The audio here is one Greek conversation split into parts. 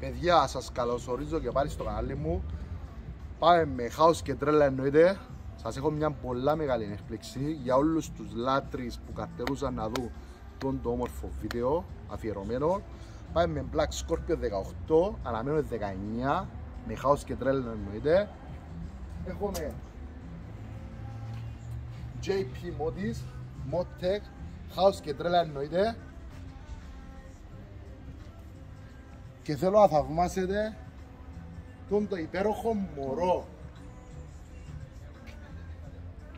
Παιδιά, σας καλωσορίζω και πάλι στο κανάλι μου. Πάμε με χάος και τρέλα εννοείται. Σας έχω μια πολλά μεγάλη έκπληξη για όλους τους λάτρεις που κατέβουσαν να δουν τον το όμορφο βίντεο αφιερωμένο. Πάμε με Black Scorpio 18, αναμένω 19, με χάος και τρέλα εννοείται. Έχουμε JP Modis, Modtech, χάος και τρέλα εννοείται. Και θέλω να θαυμάσετε τον το υπέροχο μωρό.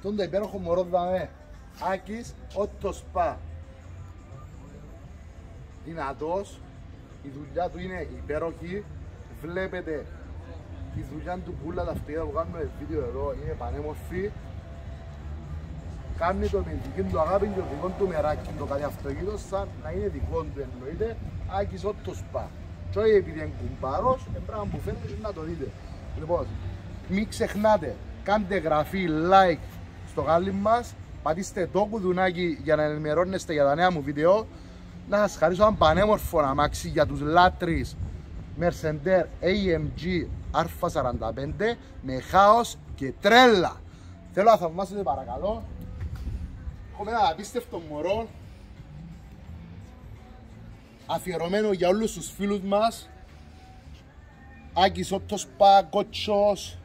Τον το υπέροχο μωρό δαμε. Άκης Ότο Σπα. Δυνατός. Η δουλειά του είναι υπέροχη. Βλέπετε τη δουλειά του πουλα τα αυτιά που κάνουμε βίντεο εδώ είναι πανέμορφη. Κάνει το με δική του αγάπη και το δικό του μεράκι το κάτι αυτοκίνητο σαν να είναι δικό του εννοείται. Άκης Ότο Σπα και όχι επειδή είναι κουμπάρος, είναι πράγμα που φαίνεται να το δείτε. Λοιπόν, μην ξεχνάτε, κάντε γραφή, like στο γάλι μας, πατήστε το κουδουνάκι για να ενημερώνεστε για τα νέα μου βίντεο. Να σας χαρίσω ένα πανέμορφο αμάξι για τους λάτρεις Mercedes AMG R45 με χάος και τρέλα. Θέλω να θαυμάσετε παρακαλώ. Έχουμε ένα απίστευτο μωρό αφιερωμένο για όλους τους φίλους μας Άκης Ότος Κότσος,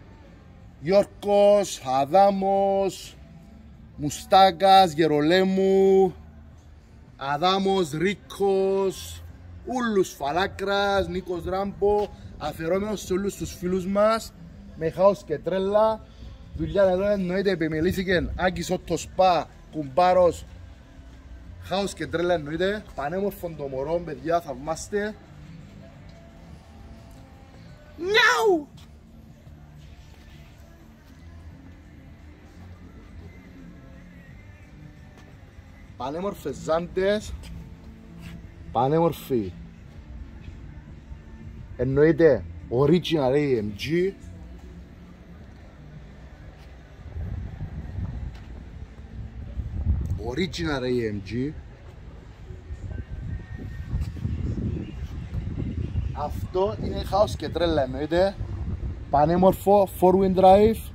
Γιώργος, Αδάμος, Μουστάκας, Γερολέμου, Αδάμος, Ρίκος, Ούλους Φαλάκρας, Νίκος Ράμπο, αφιερώμενος σε όλους τους φίλους μας, με χάος και τρέλα. Δουλειά εδώ εννοείται επιμελήθηκε Άκης Ότος Κουμπάρος, Χάος και τρέλα εννοείται. Πανέμορφο το μωρό, παιδιά, θαυμάστε. Νιάου! Πανέμορφες ζάντες. Πανέμορφοι. Εννοείται original AMG. Original AMG Αυτό είναι χάος και τρέλα εννοείται. Πανέμορφο 4-wheel drive.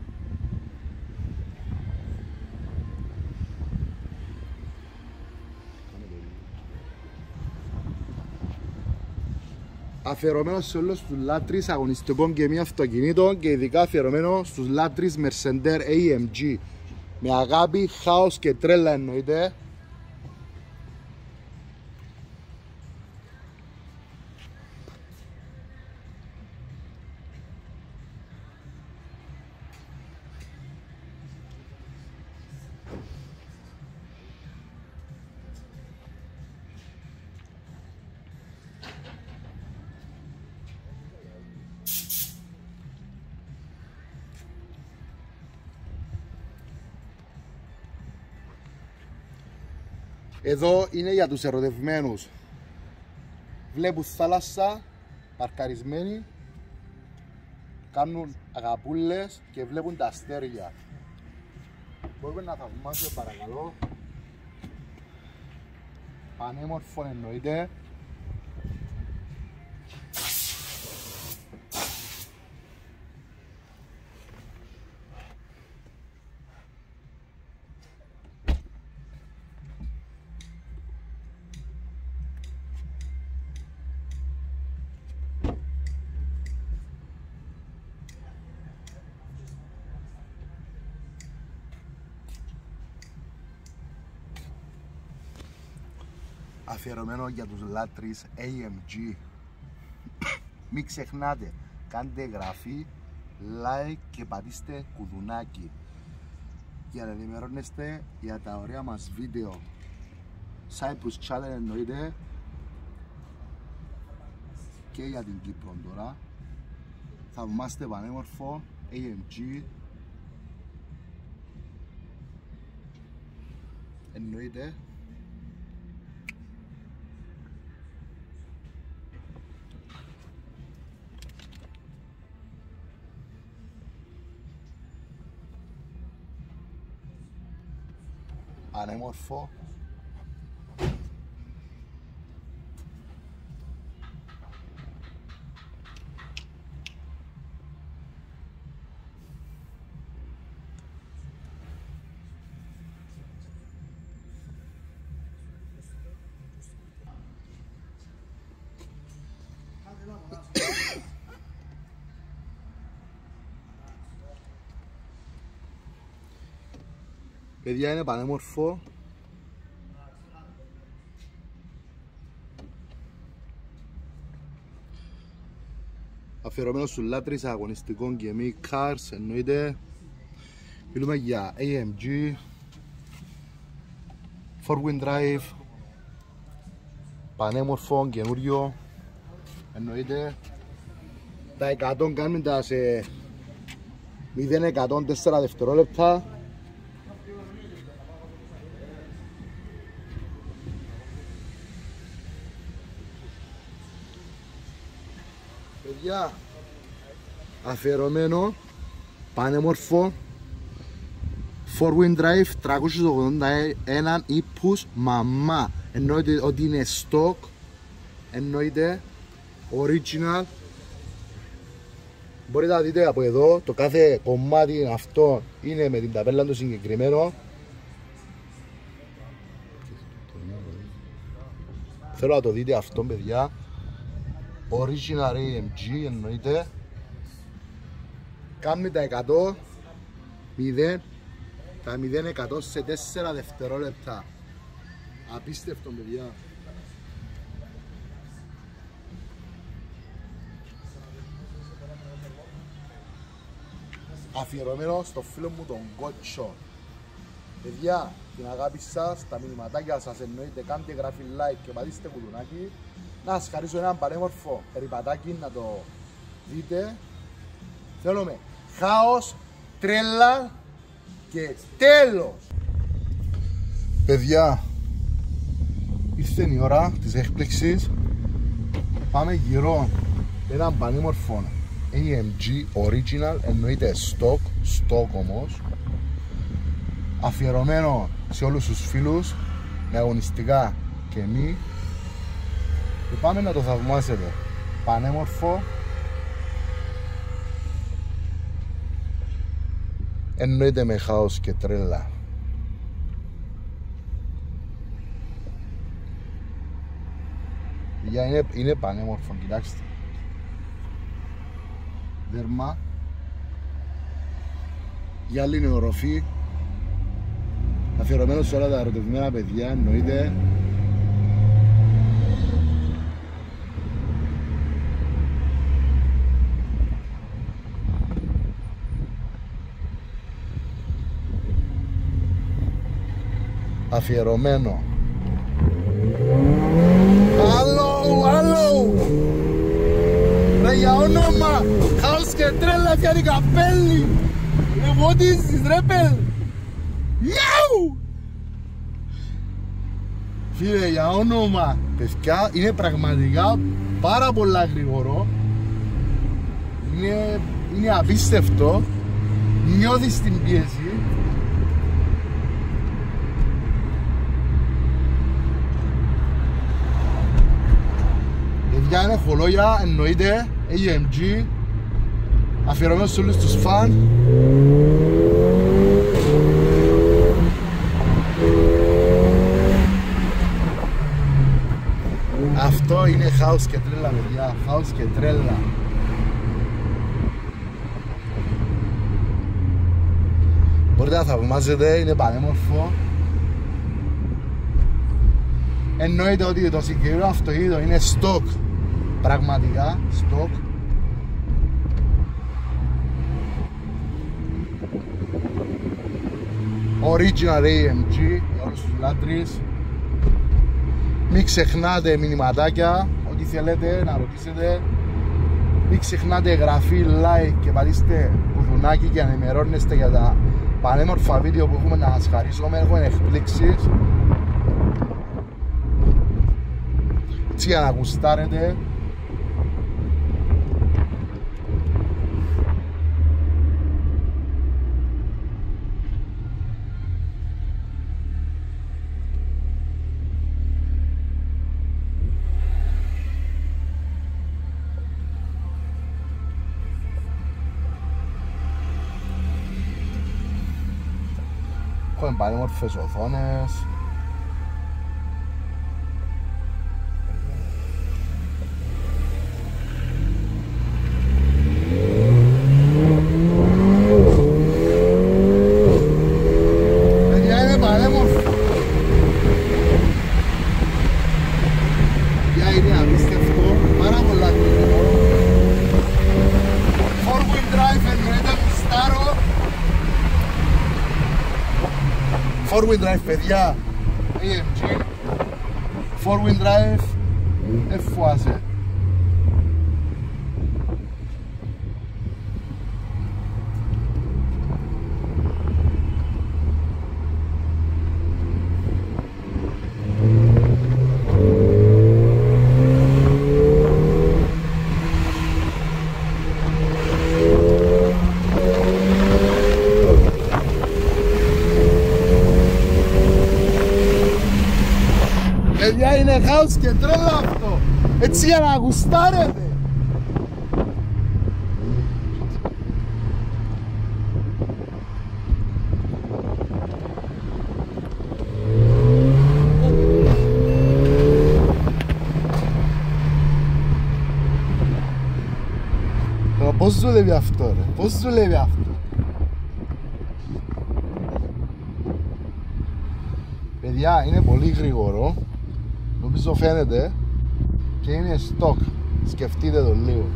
Αφιερωμένο σε όλους τους λάτρεις αγωνιστικών και μη αυτοκινήτων και ειδικά αφιερωμένο στους λάτρεις Mercedes AMG με αγάπη, χάος και τρέλα εννοείται Εδώ είναι για τους ερωτευμένους. Βλέπουν θάλασσα, παρκαρισμένοι, κάνουν αγαπούλες και βλέπουν τα αστέρια. Μπορούμε να θαυμάσουμε παρακαλώ. Πανέμορφο εννοείται. Αφιερωμένο για τους λάτρεις AMG μην ξεχνάτε κάντε εγγραφή like και πατήστε κουδουνάκι για να ενημερώνεστε για τα ωραία μας βίντεο. Cyprus Challenge εννοείται. Και για την Κύπρο τώρα. Θαυμάστε πανέμορφο AMG εννοείται and I'm what for? Παιδιά είναι πανέμορφο. Αφιερωμένος στους λάτρεις αγωνιστικών και μη cars εννοείται. Μιλούμε για AMG, 4 drive, πανέμορφο, καινούριο, εννοείται. Τα 100 κάνουν τα σε 0-104 δευτερόλεπτα. Παιδιά, αφιερωμένο, πανέμορφο, 4-wheel drive, 381 ύπους, μαμά. Εννοείται ότι είναι stock, εννοείται original. Μπορείτε να δείτε από εδώ, το κάθε κομμάτι αυτό είναι με την ταπέλα του συγκεκριμένο. Θέλω να το δείτε αυτό παιδιά. Original AMG εννοείται. Κάνει τα 100, 0, τα 0 100 σε 4 δευτερόλεπτα. Απίστευτο παιδιά. Αφιερωμένο στο φίλο μου τον Κότσο. Παιδιά, την αγάπη σας, τα μηνυματάκια σας εννοείται, κάντε γραφή like και πατήστε κουδουνάκι. Να σας χαρίσω έναν πανέμορφο περιπατάκι να το δείτε. Θέλουμε χάος, τρέλα και τέλος. Παιδιά, ήρθε η ώρα της έκπληξης. Πάμε γύρω με έναν πανέμορφο AMG Original, εννοείται stock, stock όμως. Αφιερωμένο σε όλους τους φίλους, με αγωνιστικά και μη. Και πάμε να το θαυμάσετε. Πανέμορφο. Εννοείται με χάος και τρέλα. Για είναι, είναι πανέμορφο, κοιτάξτε. Δερμά. Για άλλη είναι οροφή. Αφιερωμένο σε όλα τα ερωτευμένα παιδιά, εννοείται. Αφιερωμένο. Άλλο, άλλο. Ρε για όνομα Χάος και τρέλα πιάνει καπέλι Ρε what is this ρε πέλ Ιάου Φίλε για όνομα Παιδιά είναι πραγματικά πάρα πολλά γρήγορο. Είναι, είναι απίστευτο. Νιώθεις την πίεση Παιδιά είναι χολόγια, εννοείται, AMG Αφιερωμένος σε όλους τους φαν. Αυτό είναι house και τρέλα παιδιά, house και τρέλα. Μπορείτε να θαυμάζετε, είναι πανέμορφο. Εννοείται ότι το συγκεκριμένο αυτοκίνητο είναι stock Πραγματικά, stock Original AMG για όλους τους λάτρεις. Μην ξεχνάτε μηνυματάκια Ό,τι θέλετε να ρωτήσετε. Μην ξεχνάτε εγγραφή, like και πατήστε κουδουνάκι και να ενημερώνεστε για τα πανέμορφα βίντεο που έχουμε να σας χαρίσουμε. Έχουμε εκπλήξεις. Έτσι για να γουστάρετε Έχουμε πανέμορφες οθόνες four-wheel drive παιδιά AMG four-wheel drive F4Z λαούς και τρέλα αυτό. Έτσι για να γουστάρετε. Πώς δουλεύει αυτό ρε, πώς δουλεύει αυτό; Παιδιά είναι πολύ γρήγορο Νομίζω φαίνεται και είναι stock. Σκεφτείτε το λίγο.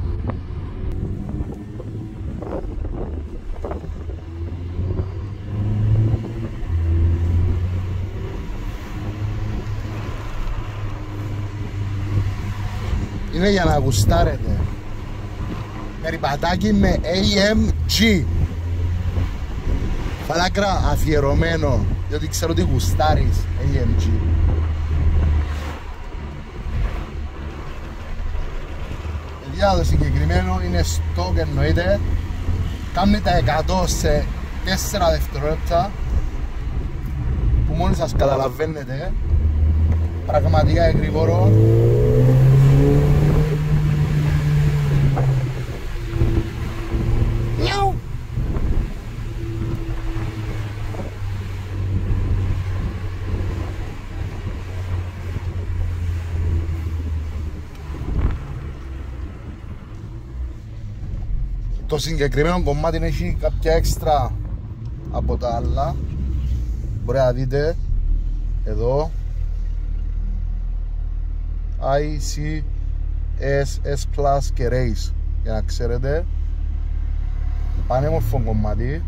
Είναι για να γουστάρετε. Περιπατάκι με AMG. Φαλάκρα αφιερωμένο, διότι ξέρω ότι γουστάρεις AMG. Παιδιά το συγκεκριμένο είναι stock εννοείται. Κάνει τα 100 σε 4 δευτερόλεπτα που μόνοι σας καταλαβαίνετε πραγματικά γρήγορο Νιάου. το συγκεκριμένο κομμάτι έχει κάποια έξτρα από τα άλλα. Μπορεί να δείτε εδώ. IC S, S Plus και Race για να ξέρετε. Πανέμορφο κομμάτι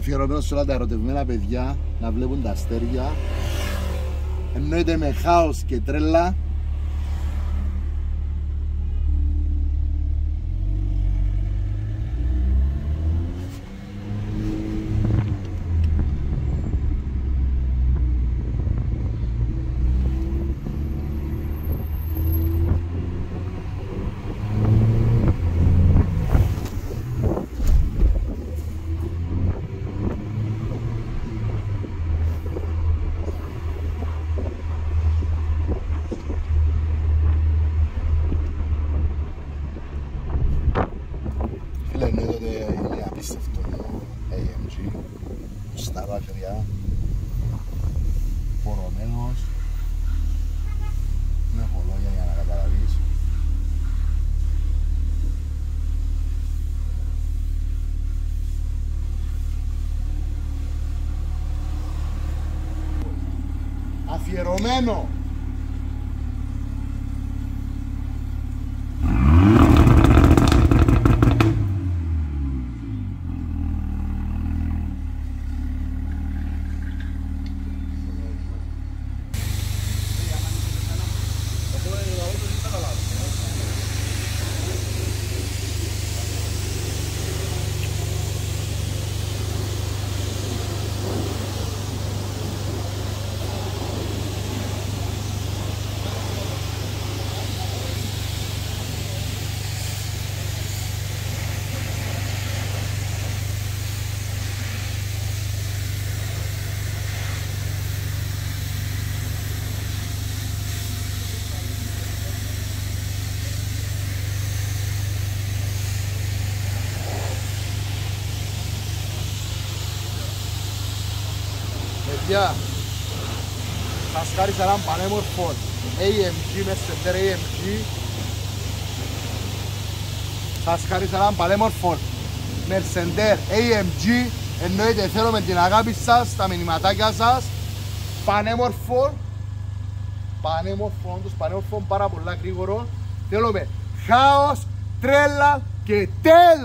αφιερωμένος σε όλα τα ερωτευμένα παιδιά να βλέπουν τα αστέρια. Εννοείται με χάος και τρέλα Φίλε, εννοείται ότι είναι απίστευτο AMG στα δάκρυα πορωμένος δεν έχω λόγια για να καταλαβείς Αφιερωμένο Παιδιά, σας χάρισα έναν πανέμορφο AMG, Mercedes AMG. Σας χάρισα έναν πανέμορφο Mercedes AMG Εννοείται θέλουμε την αγάπη σας, τα μηνυματάκια σας. Πανέμορφο. Πανέμορφο, όντως πανέμορφο, πάρα πολλά γρήγορο. Θέλουμε χάος, τρέλα και τέλος.